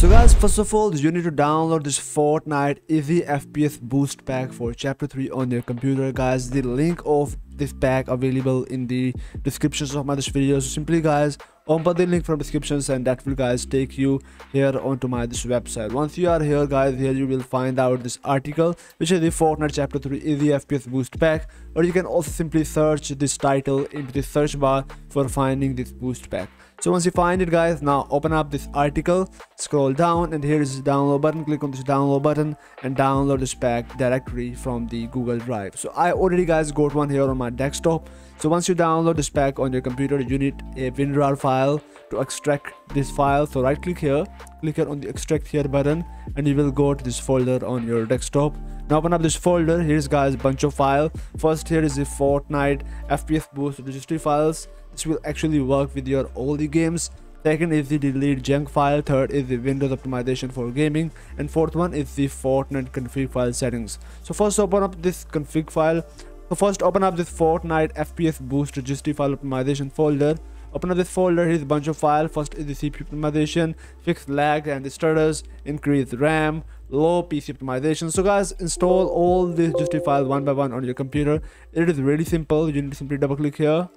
So guys, first of all, you need to download this Fortnite Easy FPS Boost Pack for Chapter 3 on your computer. Guys, the link of this pack available in the descriptions of my this video. So simply guys, open the link from descriptions and that will guys take you here onto my this website. Once you are here guys, here you will find out this article which is the Fortnite Chapter 3 Easy FPS Boost Pack or you can also simply search this title into the search bar for finding this boost pack so once you find it guys now open up this article scroll down and here is the download button click on this download button and download this pack directly from the google drive so i already guys got one here on my desktop. So once you download this pack on your computer you need a winrar file to extract this file. So right click here click on the extract here button and you will go to this folder on your desktop. Now open up this folder. Here's guys bunch of file. First here is the fortnite fps boost registry files. This will actually work with your the games. Second is the delete junk file. Third is the windows optimization for gaming. And fourth one is the fortnite config file settings. So first open up this config file so first open up this fortnite fps boost registry file optimization folder. Open up this folder here's a bunch of files first is the cpu optimization fix lag and the stutters increase ram low pc optimization. So guys install all these registry files one by one on your computer. It is really simple. You need to simply double click here.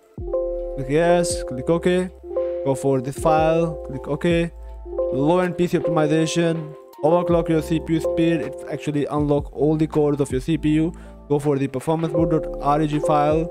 Click yes click ok go for this file click ok low end pc optimization. Overclock your cpu speed. It actually unlock all the cores of your cpu go for the performance boot.reg file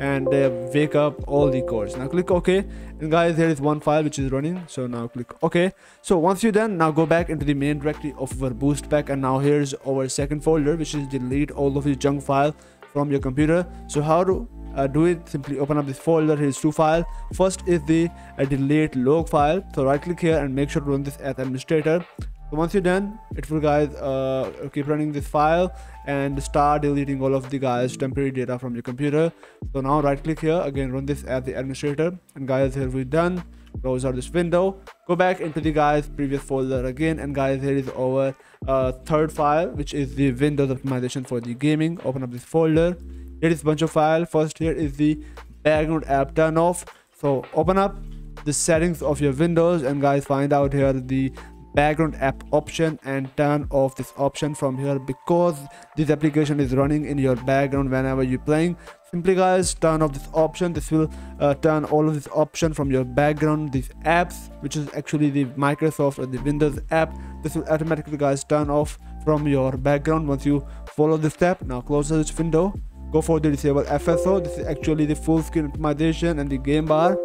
and uh, wake up all the cores. Now click ok and guys there is one file which is running. So now click ok so once you're done now go back into the main directory of our boost pack. And now here's our second folder which is delete all of the junk file from your computer. So how to uh, do it? Simply open up this folder. Here's two files. First is the uh, delete log file. So right click here and make sure to run this as administrator so once you're done it will guys uh, keep running this file and start deleting all of the guys temporary data from your computer. So now right click here. Again run this as the administrator. And guys here we're done. Close out this window. Go back into the guys previous folder again. And guys here is our uh, third file which is the windows optimization for the gaming. Open up this folder. Here is bunch of file. First here is the background app turn off so open up the settings of your windows and guys find out here the background app option and turn off this option from here because this application is running in your background whenever you're playing. Simply guys turn off this option. This will uh, turn all of this option from your background these apps which is actually the microsoft or the windows app. This will automatically guys turn off from your background once you follow this step. Now close this window. Go for the disable fso this is actually the full screen optimization and the game bar.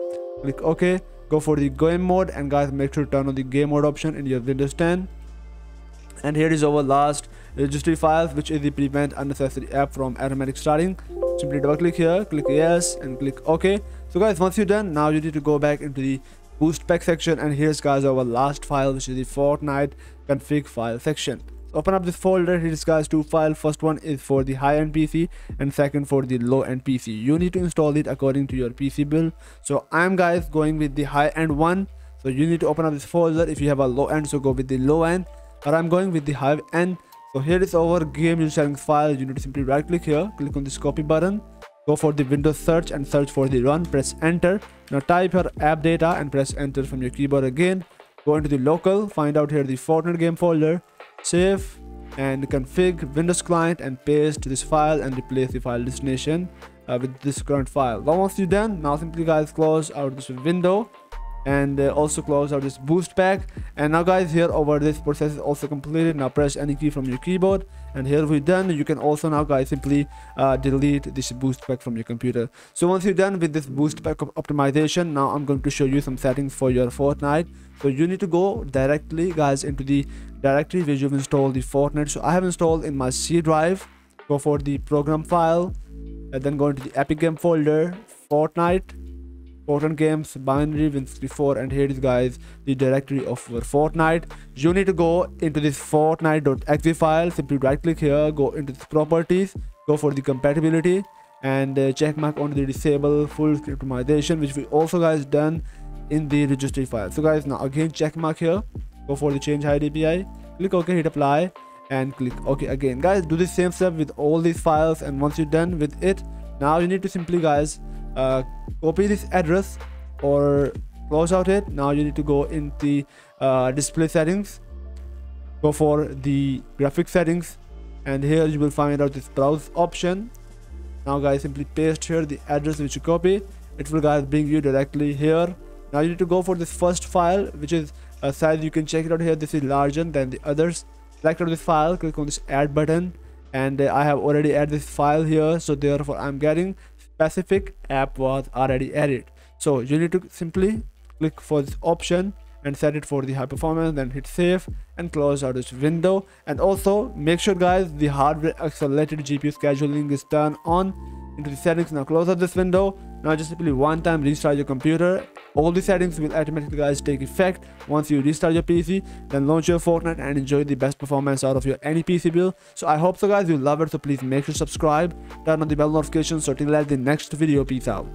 Click ok go for the game mode and guys make sure to turn on the game mode option in your windows 10 and here is our last registry file which is the prevent unnecessary app from automatic starting. Simply double click here click yes and click ok so guys once you're done now you need to go back into the boost pack section. And here's guys our last file which is the fortnite config file section open up this folder. Here is guys. Two files first one is for the high-end pc and second for the low-end pc you need to install it according to your pc build so i'm guys going with the high-end one. So you need to open up this folder. If you have a low end so go with the low end. But i'm going with the high end. So here is our game settings file. You need to simply right click here. Click on this copy button. Go for the windows search and search for the run. Press enter. Now type your app data and press enter from your keyboard again. Go into the local. Find out here the fortnite game folder save and config windows client and paste this file and replace the file destination uh, with this current file. Now once you're done now simply guys close out this window and uh, also close out this boost pack. And now guys here over this process is also completed. Now press any key from your keyboard. And here we're done. You can also now guys simply uh, delete this boost pack from your computer. So once you're done with this boost pack optimization now i'm going to show you some settings for your fortnite. So you need to go directly guys into the directory where you've installed the fortnite. So i have installed in my c drive. Go for the program file. And then go into the epic game folder fortnite Fortnite games binary win64 and here is guys the directory of your Fortnite. You need to go into this fortnite.exe file. Simply right click here go into the properties go for the compatibility and uh, check mark on the disable full optimization which we also guys done in the registry file. So guys now again check mark here. Go for the change high DPI click ok hit apply and click ok again. Guys do the same step with all these files and once you're done with it now you need to simply guys uh, copy this address or close out it. Now you need to go in the uh, display settings. Go for the graphic settings. And here you will find out this browse option. Now guys simply paste here the address which you copy. It will guys bring you directly here. Now you need to go for this first file which is a size you can check it out here. This is larger than the others. Select out this file. Click on this add button. And uh, i have already added this file here. So therefore i'm getting specific app was already added. So you need to simply click for this option and set it for the high performance then hit save and close out this window. And also make sure guys the hardware accelerated gpu scheduling is turned on into the settings. Now close out this window now just simply one time restart your computer. All the settings will automatically guys take effect once you restart your pc then launch your fortnite and enjoy the best performance out of your any pc build. So i hope so guys you love it. So please make sure to subscribe turn on the bell notifications so till the next video peace out